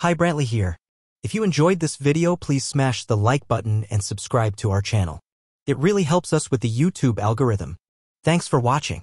Hi Brantley here. If you enjoyed this video, please smash the like button and subscribe to our channel. It really helps us with the YouTube algorithm. Thanks for watching.